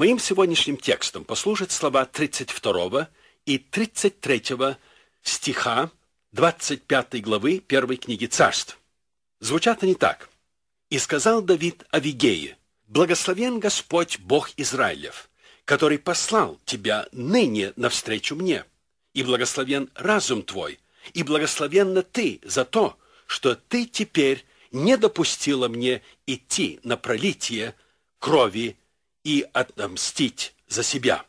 Моим сегодняшним текстом послужат слова 32 и 33 стиха 25 главы первой книги Царств. Звучат они так. «И сказал Давид Авигее, «Благословен Господь Бог Израилев, который послал тебя ныне навстречу мне, и благословен разум твой, и благословенна ты за то, что ты теперь не допустила мне идти на пролитие крови и отомстить за себя».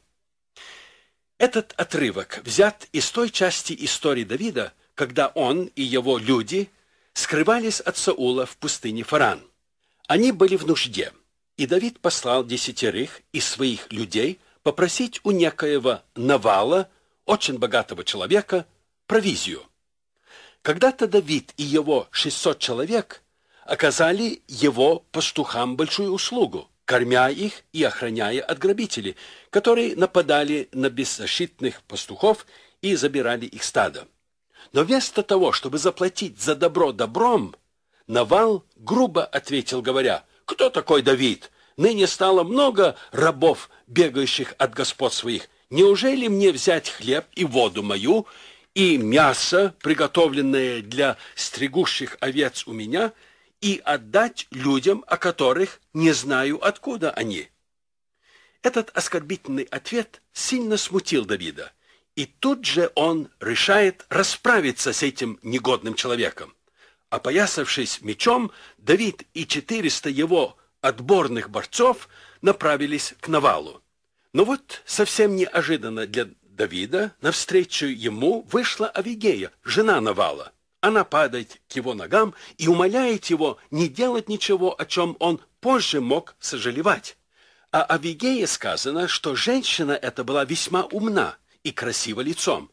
Этот отрывок взят из той части истории Давида, когда он и его люди скрывались от Саула в пустыне Фаран. Они были в нужде, и Давид послал десятерых из своих людей попросить у некоего Навала, очень богатого человека, провизию. Когда-то Давид и его 600 человек оказали его пастухам большую услугу, кормя их и охраняя от грабителей, которые нападали на беззащитных пастухов и забирали их стадо. Но вместо того, чтобы заплатить за добро добром, Навал грубо ответил, говоря, «Кто такой Давид? Ныне стало много рабов, бегающих от господ своих. Неужели мне взять хлеб и воду мою, и мясо, приготовленное для стригущих овец у меня, и отдать людям, о которых не знаю, откуда они?» Этот оскорбительный ответ сильно смутил Давида – и тут же он решает расправиться с этим негодным человеком. Опоясавшись мечом, Давид и 400 его отборных борцов направились к Навалу. Но вот совсем неожиданно для Давида навстречу ему вышла Авигея, жена Навала. Она падает к его ногам и умоляет его не делать ничего, о чем он позже мог сожалевать. А Авигее сказано, что женщина эта была весьма умна, и красиво лицом.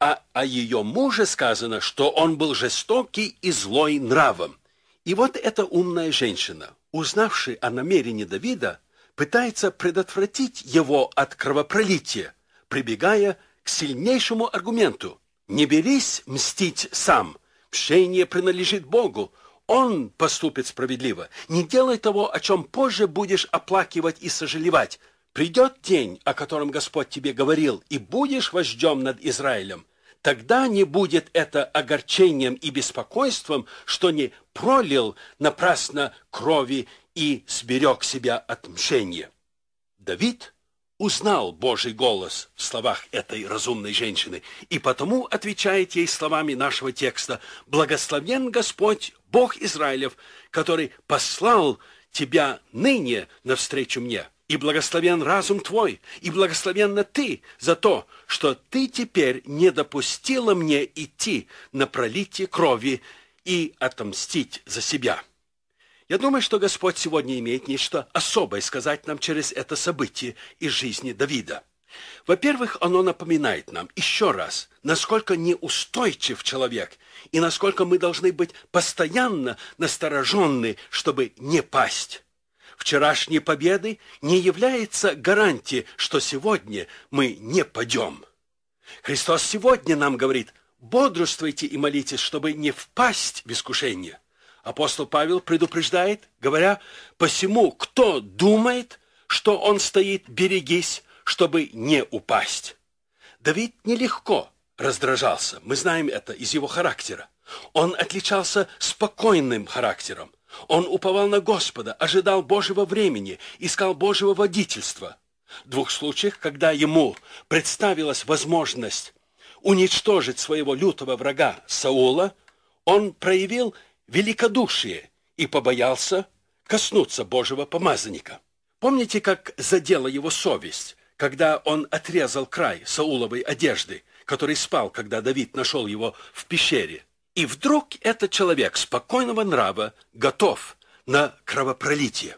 А о ее муже сказано, что он был жестокий и злой нравом. И вот эта умная женщина, узнавшая о намерении Давида, пытается предотвратить его от кровопролития, прибегая к сильнейшему аргументу. «Не берись мстить сам, мщение принадлежит Богу, он поступит справедливо. Не делай того, о чем позже будешь оплакивать и сожалевать. Придет день, о котором Господь тебе говорил, и будешь вождем над Израилем. Тогда не будет это огорчением и беспокойством, что не пролил напрасно крови и сберег себя от мщения. Давид узнал Божий голос в словах этой разумной женщины, и потому отвечает ей словами нашего текста «Благословен Господь, Бог Израилев, который послал тебя ныне навстречу мне» и благословен разум твой, и благословенна ты за то, что ты теперь не допустила мне идти на пролитие крови и отомстить за себя. Я думаю, что Господь сегодня имеет нечто особое сказать нам через это событие из жизни Давида. Во-первых, оно напоминает нам еще раз, насколько неустойчив человек и насколько мы должны быть постоянно настороженны, чтобы не пасть вчерашней победы не является гарантией, что сегодня мы не падем. Христос сегодня нам говорит, бодрствуйте и молитесь, чтобы не впасть в искушение. Апостол Павел предупреждает, говоря, «Посему, кто думает, что он стоит, берегись, чтобы не упасть». Давид нелегко раздражался, мы знаем это из его характера. Он отличался спокойным характером. Он уповал на Господа, ожидал Божьего времени, искал Божьего водительства. В двух случаях, когда ему представилась возможность уничтожить своего лютого врага Саула, он проявил великодушие и побоялся коснуться Божьего помазанника. Помните, как задела его совесть, когда он отрезал край Сауловой одежды, который спал, когда Давид нашел его в пещере? И вдруг этот человек спокойного нрава готов на кровопролитие.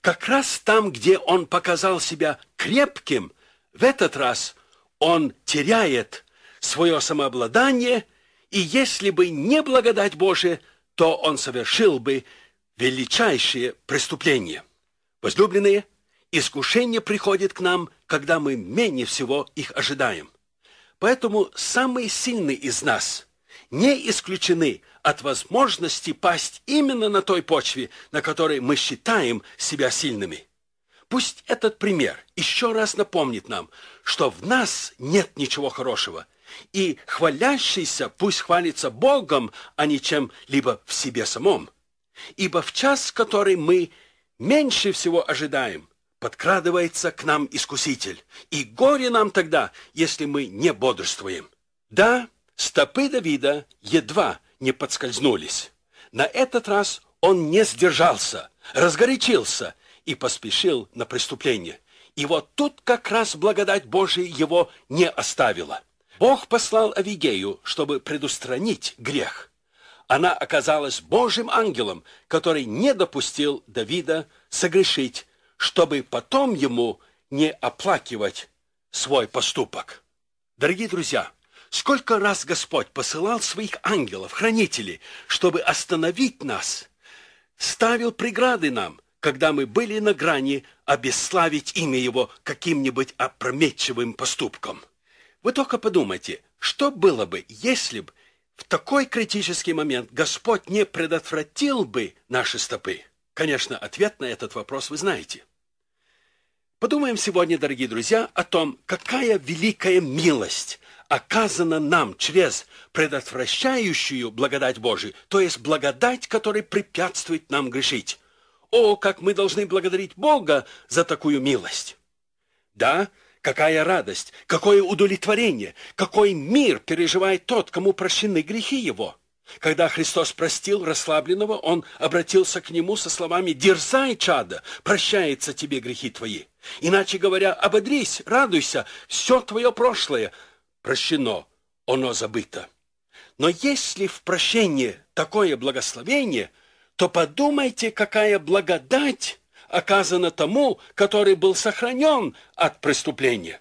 Как раз там, где он показал себя крепким, в этот раз он теряет свое самообладание, и если бы не благодать Божия, то он совершил бы величайшее преступление. Возлюбленные, искушение приходит к нам, когда мы менее всего их ожидаем. Поэтому самый сильный из нас – не исключены от возможности пасть именно на той почве, на которой мы считаем себя сильными. Пусть этот пример еще раз напомнит нам, что в нас нет ничего хорошего, и хвалящийся пусть хвалится Богом, а не чем-либо в себе самом. Ибо в час, который мы меньше всего ожидаем, подкрадывается к нам искуситель, и горе нам тогда, если мы не бодрствуем. Да, стопы Давида едва не подскользнулись. На этот раз он не сдержался, разгорячился и поспешил на преступление. И вот тут как раз благодать Божия его не оставила. Бог послал Авигею, чтобы предустранить грех. Она оказалась Божьим ангелом, который не допустил Давида согрешить, чтобы потом ему не оплакивать свой поступок. Дорогие друзья, сколько раз Господь посылал своих ангелов, хранителей, чтобы остановить нас, ставил преграды нам, когда мы были на грани обесславить имя Его каким-нибудь опрометчивым поступком. Вы только подумайте, что было бы, если бы в такой критический момент Господь не предотвратил бы наши стопы? Конечно, ответ на этот вопрос вы знаете. Подумаем сегодня, дорогие друзья, о том, какая великая милость оказана нам через предотвращающую благодать Божию, то есть благодать, которая препятствует нам грешить. О, как мы должны благодарить Бога за такую милость! Да, какая радость, какое удовлетворение, какой мир переживает тот, кому прощены грехи его. Когда Христос простил расслабленного, Он обратился к нему со словами «Дерзай, чада, прощается тебе грехи твои». Иначе говоря, ободрись, радуйся, все твое прошлое прощено, оно забыто. Но если в прощении такое благословение – то подумайте, какая благодать оказана тому, который был сохранен от преступления.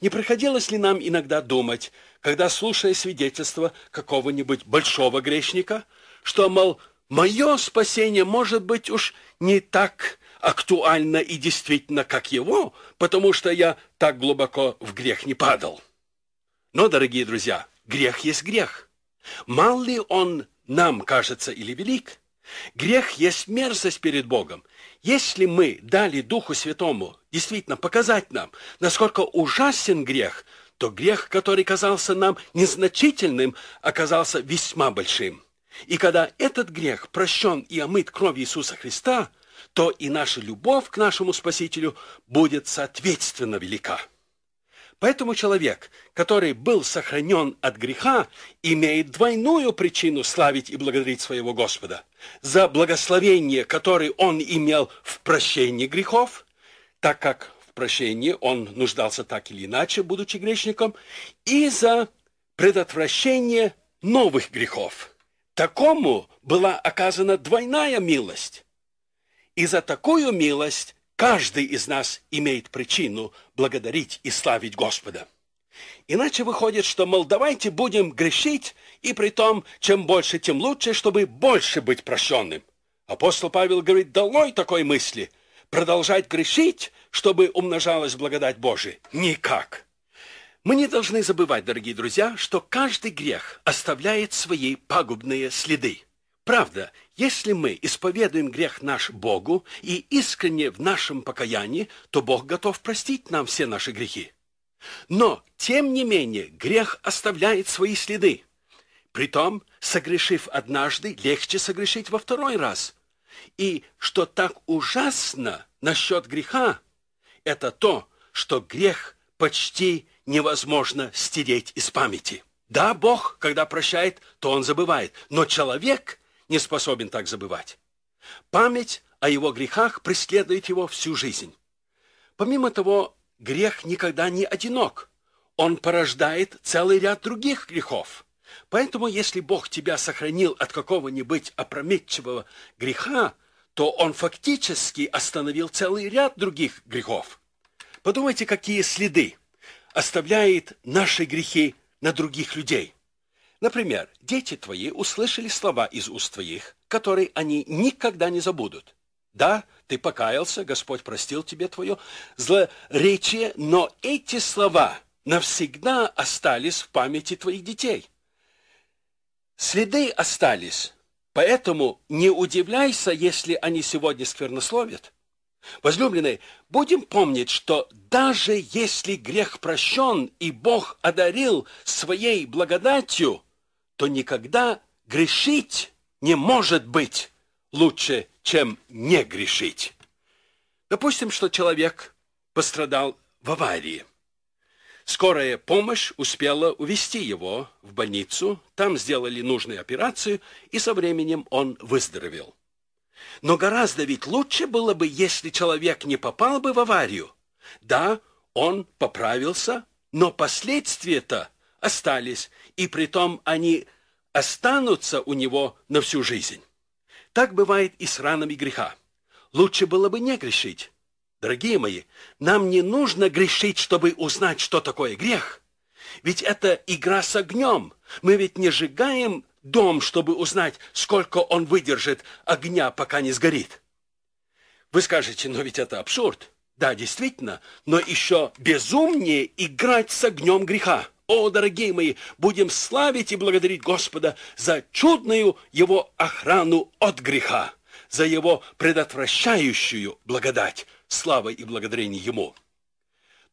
Не приходилось ли нам иногда думать, когда, слушая свидетельство какого-нибудь большого грешника, что, мол, мое спасение может быть уж не так актуально и действительно, как его, потому что я так глубоко в грех не падал. Но, дорогие друзья, грех есть грех. Мал ли он нам кажется или велик? Грех есть мерзость перед Богом. Если мы дали Духу Святому действительно показать нам, насколько ужасен грех, то грех, который казался нам незначительным, оказался весьма большим. И когда этот грех прощен и омыт кровью Иисуса Христа, то и наша любовь к нашему Спасителю будет соответственно велика. Поэтому человек, который был сохранен от греха, имеет двойную причину славить и благодарить своего Господа. За благословение, которое он имел в прощении грехов, так как в прощении он нуждался так или иначе, будучи грешником, и за предотвращение новых грехов. Такому была оказана двойная милость. И за такую милость Каждый из нас имеет причину благодарить и славить Господа. Иначе выходит, что, мол, давайте будем грешить, и при том, чем больше, тем лучше, чтобы больше быть прощенным. Апостол Павел говорит, долой такой мысли. Продолжать грешить, чтобы умножалась благодать Божия? Никак. Мы не должны забывать, дорогие друзья, что каждый грех оставляет свои пагубные следы. Правда, если мы исповедуем грех наш Богу и искренне в нашем покаянии, то Бог готов простить нам все наши грехи. Но, тем не менее, грех оставляет свои следы. Притом, согрешив однажды, легче согрешить во второй раз. И что так ужасно насчет греха, это то, что грех почти невозможно стереть из памяти. Да, Бог, когда прощает, то Он забывает. Но человек не способен так забывать. Память о его грехах преследует его всю жизнь. Помимо того, грех никогда не одинок. Он порождает целый ряд других грехов. Поэтому, если Бог тебя сохранил от какого-нибудь опрометчивого греха, то Он фактически остановил целый ряд других грехов. Подумайте, какие следы оставляет наши грехи на других людей – Например, дети твои услышали слова из уст твоих, которые они никогда не забудут. Да, ты покаялся, Господь простил тебе твое злоречие, но эти слова навсегда остались в памяти твоих детей. Следы остались, поэтому не удивляйся, если они сегодня сквернословят. Возлюбленные, будем помнить, что даже если грех прощен и Бог одарил своей благодатью, то никогда грешить не может быть лучше, чем не грешить. Допустим, что человек пострадал в аварии. Скорая помощь успела увезти его в больницу, там сделали нужную операцию, и со временем он выздоровел. Но гораздо ведь лучше было бы, если человек не попал бы в аварию. Да, он поправился, но последствия-то остались, и притом они останутся у него на всю жизнь. Так бывает и с ранами греха. Лучше было бы не грешить. Дорогие мои, нам не нужно грешить, чтобы узнать, что такое грех. Ведь это игра с огнем. Мы ведь не сжигаем дом, чтобы узнать, сколько он выдержит огня, пока не сгорит. Вы скажете, но ведь это абсурд. Да, действительно, но еще безумнее играть с огнем греха. О, дорогие мои, будем славить и благодарить Господа за чудную Его охрану от греха, за Его предотвращающую благодать. Слава и благодарение Ему.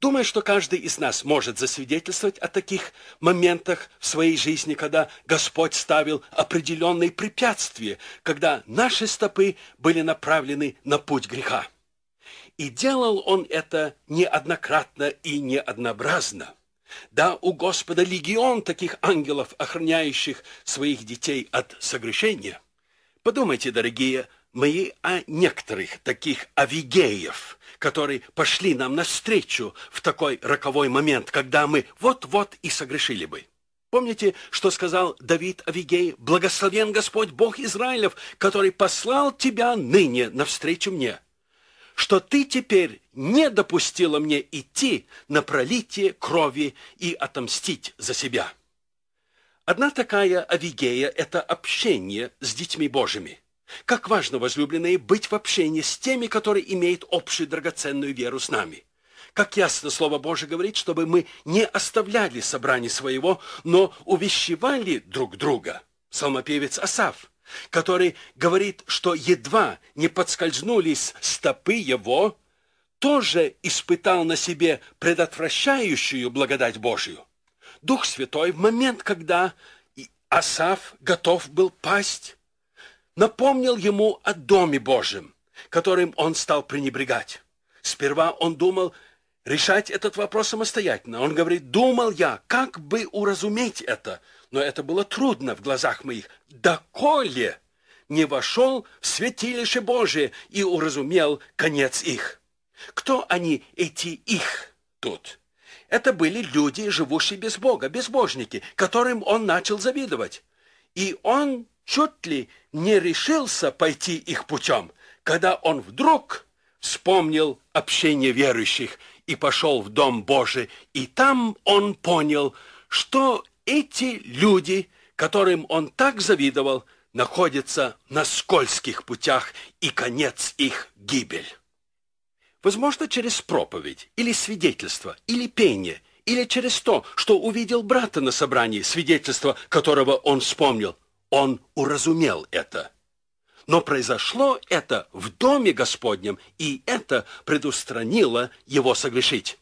Думаю, что каждый из нас может засвидетельствовать о таких моментах в своей жизни, когда Господь ставил определенные препятствия, когда наши стопы были направлены на путь греха. И делал Он это неоднократно и неоднообразно. Да, у Господа легион таких ангелов, охраняющих своих детей от согрешения. Подумайте, дорогие мои, о некоторых таких авигеев – которые пошли нам навстречу в такой роковой момент, когда мы вот-вот и согрешили бы. Помните, что сказал Давид Авигей? «Благословен Господь Бог Израилев, который послал тебя ныне навстречу мне, что ты теперь не допустила мне идти на пролитие крови и отомстить за себя». Одна такая Авигея – это общение с детьми Божьими – как важно, возлюбленные, быть в общении с теми, которые имеют общую драгоценную веру с нами. Как ясно Слово Божие говорит, чтобы мы не оставляли собрание своего, но увещевали друг друга. Псалмопевец Асав, который говорит, что едва не подскользнулись стопы его, тоже испытал на себе предотвращающую благодать Божию. Дух Святой в момент, когда Асав готов был пасть, напомнил ему о Доме Божьем, которым он стал пренебрегать. Сперва он думал решать этот вопрос самостоятельно. Он говорит, думал я, как бы уразуметь это, но это было трудно в глазах моих. Доколе не вошел в святилище Божие и уразумел конец их. Кто они, эти их тут? Это были люди, живущие без Бога, безбожники, которым он начал завидовать. И он чуть ли не решился пойти их путем, когда он вдруг вспомнил общение верующих и пошел в Дом Божий, и там он понял, что эти люди, которым он так завидовал, находятся на скользких путях, и конец их гибель. Возможно, через проповедь, или свидетельство, или пение, или через то, что увидел брата на собрании, свидетельство которого он вспомнил – он уразумел это. Но произошло это в доме Господнем, и это предустранило его согрешить.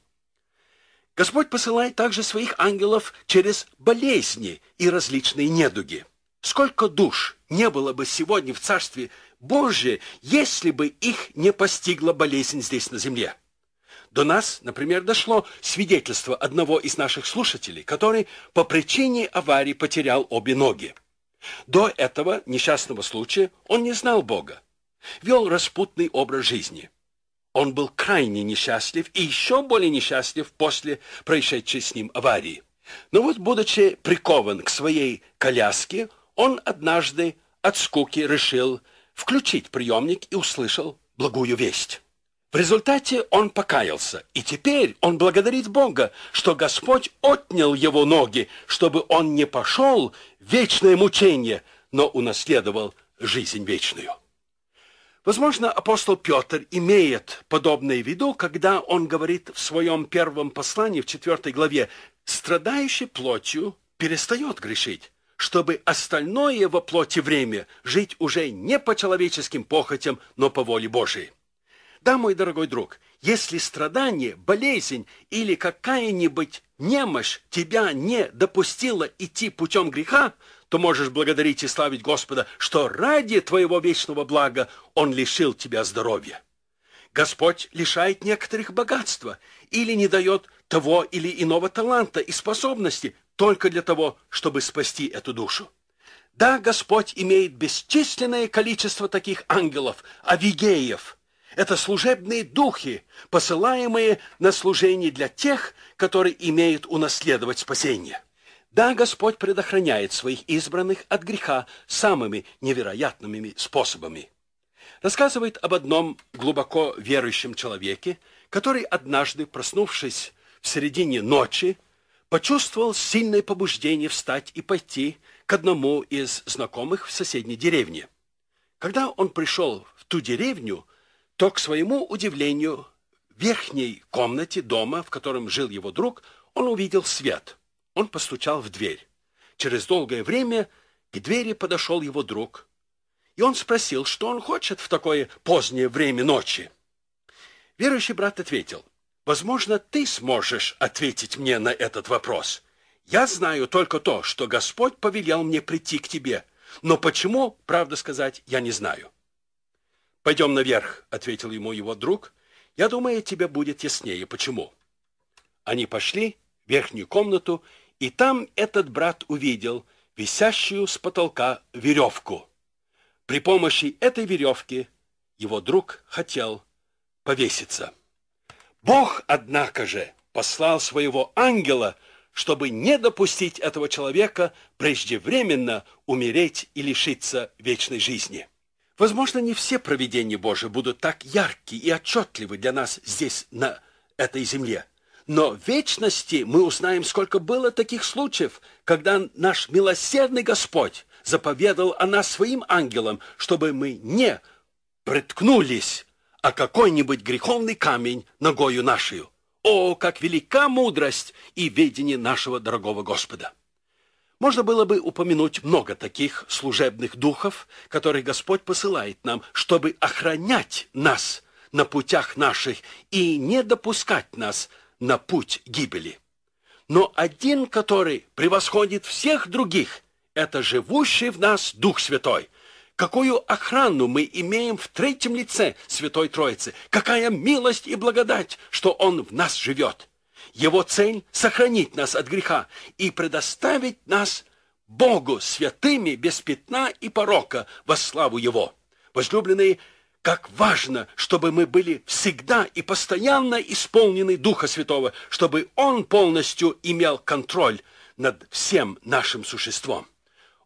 Господь посылает также своих ангелов через болезни и различные недуги. Сколько душ не было бы сегодня в Царстве Божье, если бы их не постигла болезнь здесь на земле. До нас, например, дошло свидетельство одного из наших слушателей, который по причине аварии потерял обе ноги. До этого несчастного случая он не знал Бога, вел распутный образ жизни. Он был крайне несчастлив и еще более несчастлив после происшедшей с ним аварии. Но вот, будучи прикован к своей коляске, он однажды от скуки решил включить приемник и услышал благую весть. В результате он покаялся, и теперь он благодарит Бога, что Господь отнял его ноги, чтобы он не пошел в вечное мучение, но унаследовал жизнь вечную. Возможно, апостол Петр имеет подобное в виду, когда он говорит в своем первом послании в 4 главе «Страдающий плотью перестает грешить, чтобы остальное во плоти время жить уже не по человеческим похотям, но по воле Божией». Да, мой дорогой друг, если страдание, болезнь или какая-нибудь немощь тебя не допустила идти путем греха, то можешь благодарить и славить Господа, что ради твоего вечного блага Он лишил тебя здоровья. Господь лишает некоторых богатства или не дает того или иного таланта и способности только для того, чтобы спасти эту душу. Да, Господь имеет бесчисленное количество таких ангелов, авигеев. Это служебные духи, посылаемые на служение для тех, которые имеют унаследовать спасение. Да, Господь предохраняет своих избранных от греха самыми невероятными способами. Рассказывает об одном глубоко верующем человеке, который однажды, проснувшись в середине ночи, почувствовал сильное побуждение встать и пойти к одному из знакомых в соседней деревне. Когда он пришел в ту деревню, то, к своему удивлению, в верхней комнате дома, в котором жил его друг, он увидел свет. Он постучал в дверь. Через долгое время к двери подошел его друг, и он спросил, что он хочет в такое позднее время ночи. Верующий брат ответил, «Возможно, ты сможешь ответить мне на этот вопрос». Я знаю только то, что Господь повелел мне прийти к тебе. Но почему, правда сказать, я не знаю. Пойдем наверх, ответил ему его друг. Я думаю, тебе будет яснее, почему. Они пошли в верхнюю комнату, и там этот брат увидел висящую с потолка веревку. При помощи этой веревки его друг хотел повеситься. Бог, однако же, послал своего ангела, чтобы не допустить этого человека преждевременно умереть и лишиться вечной жизни. Возможно, не все провидения Божии будут так ярки и отчетливы для нас здесь, на этой земле. Но в вечности мы узнаем, сколько было таких случаев, когда наш милосердный Господь заповедал о нас своим ангелам, чтобы мы не приткнулись о какой-нибудь греховный камень ногою нашей. О, как велика мудрость и ведение нашего дорогого Господа! Можно было бы упомянуть много таких служебных духов, которые Господь посылает нам, чтобы охранять нас на путях наших и не допускать нас на путь гибели. Но один, который превосходит всех других, это живущий в нас Дух Святой – Какую охрану мы имеем в третьем лице Святой Троицы? Какая милость и благодать, что Он в нас живет? Его цель – сохранить нас от греха и предоставить нас Богу святыми, без пятна и порока во славу Его. Возлюбленные, как важно, чтобы мы были всегда и постоянно исполнены Духа Святого, чтобы Он полностью имел контроль над всем нашим существом.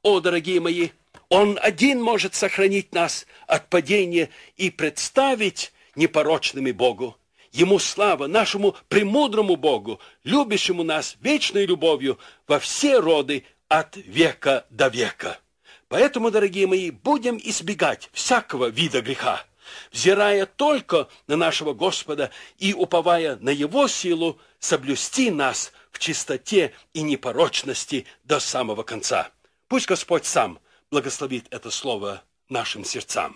О, дорогие мои, он один может сохранить нас от падения и представить непорочными Богу. Ему слава, нашему премудрому Богу, любящему нас вечной любовью во все роды от века до века. Поэтому, дорогие мои, будем избегать всякого вида греха, взирая только на нашего Господа и уповая на Его силу соблюсти нас в чистоте и непорочности до самого конца. Пусть Господь сам – благословит это слово нашим сердцам.